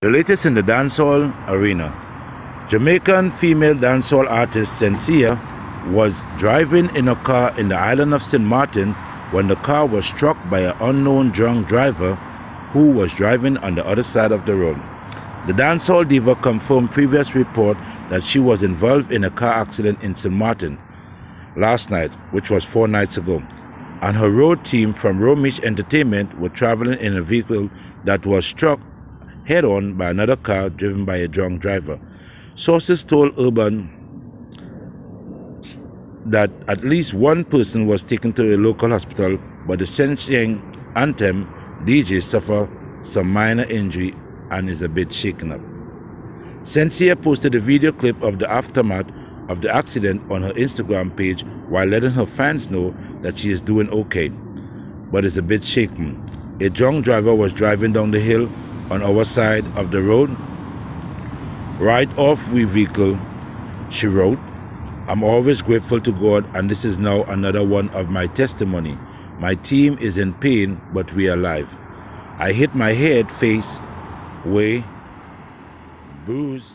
The latest in the dancehall arena. Jamaican female dancehall artist Shenseea was driving in a car in the island of St. Martin when the car was struck by an unknown drunk driver who was driving on the other side of the road. The dancehall diva confirmed previous report that she was involved in a car accident in St. Martin last night, which was four nights ago, and her road team from Romeich Entertainment were traveling in a vehicle that was struck head on by another car driven by a drunk driver. Sources told Urban that at least one person was taken to a local hospital, but the Shenyeng Anthem DJ suffered some minor injury and is a bit shaken up. Shenseea posted a video clip of the aftermath of the accident on her Instagram page while letting her fans know that she is doing okay, but is a bit shaken. A drunk driver was driving down the hill on our side of the road. Right off we vehicle, she wrote, I'm always grateful to God and this is now another one of my testimony. My team is in pain, but we are alive. I hit my head, face, way, bruised,